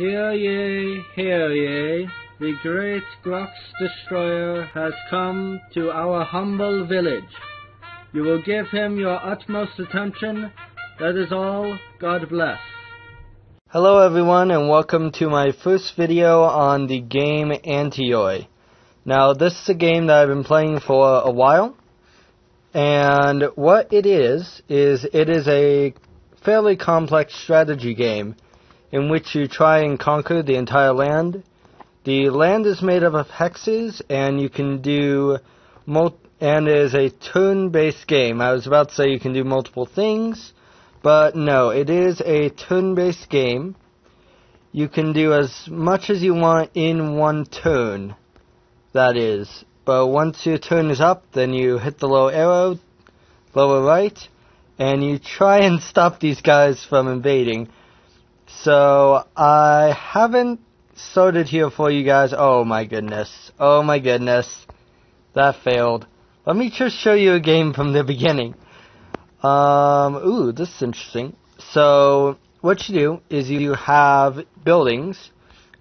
Hear ye, hear ye, the great Grox Destroyer has come to our humble village. You will give him your utmost attention. That is all. God bless. Hello everyone and welcome to my first video on the game Antiyoy. Now this is a game that I've been playing for a while and what it is is it is a fairly complex strategy game in which you try and conquer the entire land. The land is made up of hexes and you can do and it is a turn-based game. I was about to say you can do multiple things but no, it is a turn-based game. You can do as much as you want in one turn. That is. But once your turn is up, then you hit the low arrow, lower right, and you try and stop these guys from invading. So, I haven't started here for you guys. Oh my goodness. Oh my goodness. That failed. Let me just show you a game from the beginning. Um, ooh, this is interesting. So, what you do is you have buildings,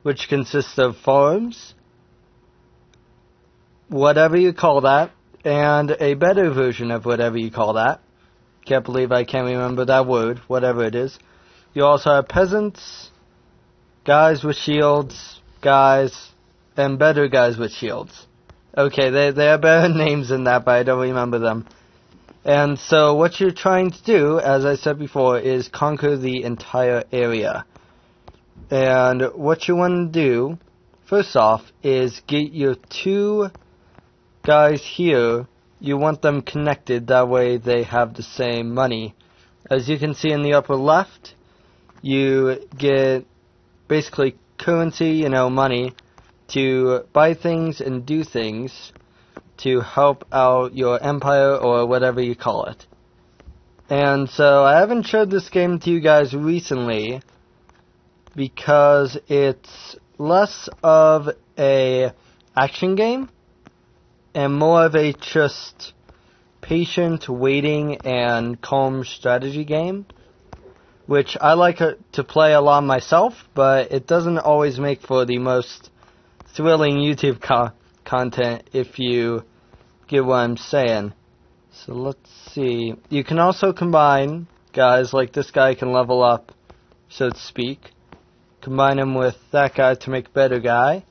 which consist of farms, whatever you call that, and a better version of whatever you call that. Can't believe I can't remember that word, whatever it is. You also have peasants, guys with shields, guys, and better guys with shields. Okay, they, they have better names than that, but I don't remember them. And so what you're trying to do, as I said before, is conquer the entire area. And what you want to do, first off, is get your two guys here. You want them connected, that way they have the same money. As you can see in the upper left, you get basically currency, you know, money, to buy things and do things to help out your empire or whatever you call it. And so I haven't showed this game to you guys recently because it's less of a action game and more of a just patient waiting and calm strategy game which I like uh, to play a lot myself but it doesn't always make for the most thrilling YouTube co- content if you get what I'm saying. So let's see. You can also combine guys like this guy can level up, so to speak. Combine him with that guy to make better guy.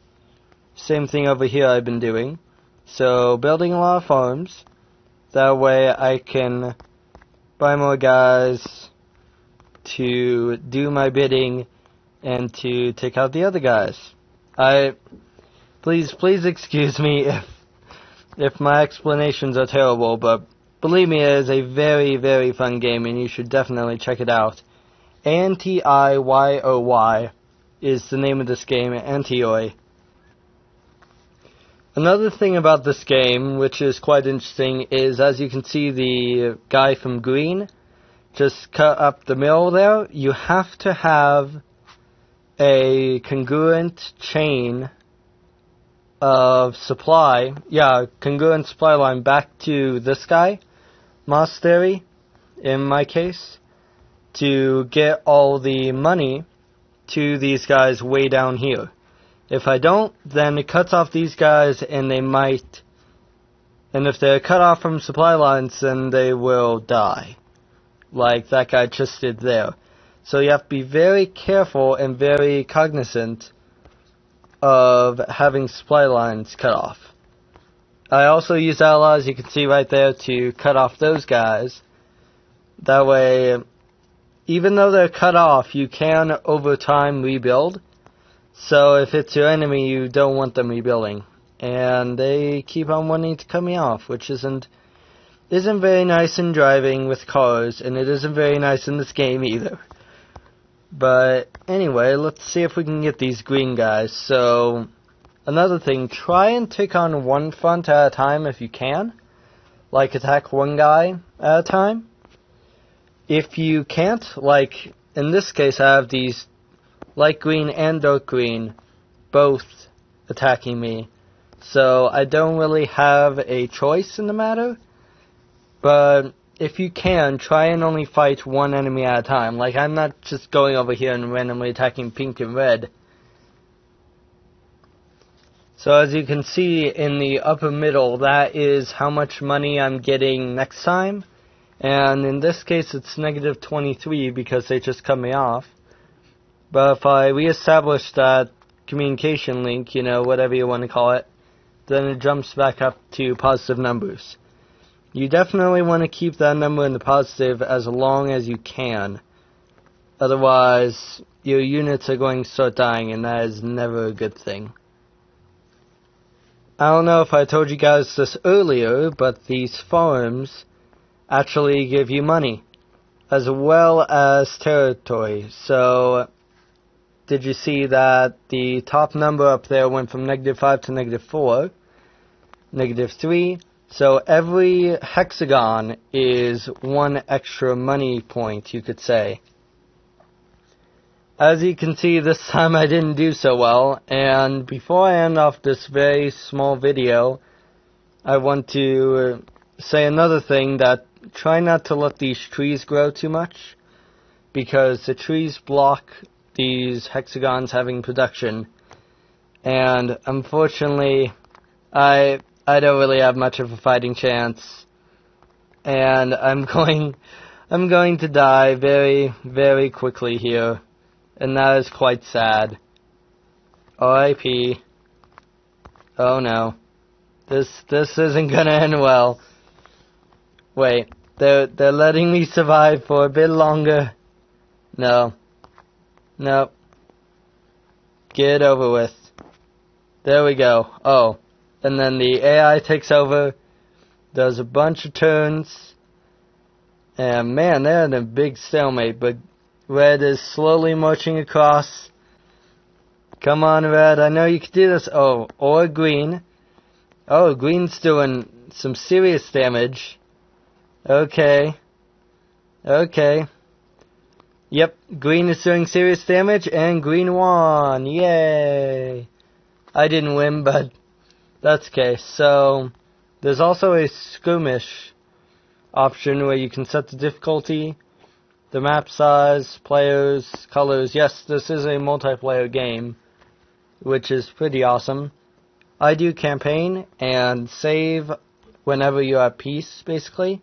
Same thing over here I've been doing. So building a lot of farms. That way I can buy more guys to do my bidding and to take out the other guys. I please please excuse me if if my explanations are terrible, but believe me, it is a very, very fun game, and you should definitely check it out. Anti-Y-O-Y is the name of this game, Antiyoy. Another thing about this game, which is quite interesting, is as you can see the guy from Green just cut up the middle there, you have to have a congruent chain of supply, yeah, congruent supply line back to this guy, Monastery, in my case, to get all the money to these guys way down here. If I don't, then it cuts off these guys and they might, and if they're cut off from supply lines, then they will die. Like that guy just did there. So you have to be very careful and very cognizant of having supply lines cut off. I also use outlaws, you can see right there, to cut off those guys. That way, even though they're cut off, you can over time rebuild. So if it's your enemy, you don't want them rebuilding. And they keep on wanting to cut me off, which isn't isn't very nice in driving with cars, and it isn't very nice in this game either. But anyway, let's see if we can get these green guys. So, another thing, try and take on one front at a time if you can. Like attack one guy at a time. If you can't, like in this case I have these light green and dark green both attacking me. So I don't really have a choice in the matter. But if you can, try and only fight one enemy at a time. Like, I'm not just going over here and randomly attacking pink and red. So as you can see in the upper middle, that is how much money I'm getting next time. And in this case, it's negative 23 because they just cut me off. But if I reestablish that communication link, you know, whatever you want to call it, then it jumps back up to positive numbers. You definitely want to keep that number in the positive as long as you can. Otherwise, your units are going to start dying, and that is never a good thing. I don't know if I told you guys this earlier, but these farms actually give you money, as well as territory. So, did you see that the top number up there went from negative 5 to negative 4, negative 3, so every hexagon is one extra money point, you could say. As you can see, this time I didn't do so well, and before I end off this very small video, I want to uh, say another thing that try not to let these trees grow too much, because the trees block these hexagons having production, and unfortunately, I I don't really have much of a fighting chance. And I'm going, I'm going to die very, very quickly here. And that is quite sad. R.I.P. Oh no. This, this isn't gonna end well. Wait, they're, they're letting me survive for a bit longer. No. No. Get over with. There we go. Oh and then the AI takes over, does a bunch of turns, and man, they're in a big stalemate, but Red is slowly marching across. Come on, Red, I know you can do this. Oh, or Green. Oh, Green's doing some serious damage. Okay. Okay. Yep, Green is doing serious damage, and Green won. Yay! I didn't win, but that's okay. So there's also a skirmish option where you can set the difficulty, the map size, players, colors. Yes, this is a multiplayer game, which is pretty awesome. I do campaign and save whenever you're at peace, basically.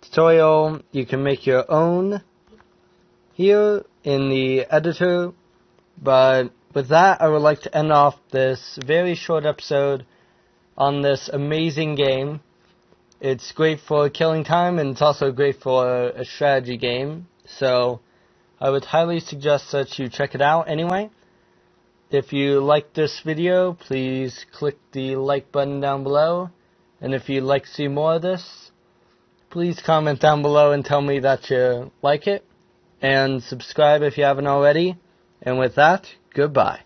Tutorial, you can make your own here in the editor, but with that, I would like to end off this very short episode on this amazing game. It's great for killing time and it's also great for a strategy game. So I would highly suggest that you check it out anyway. If you like this video, please click the like button down below. And if you'd like to see more of this, please comment down below and tell me that you like it. And subscribe if you haven't already. And with that, goodbye.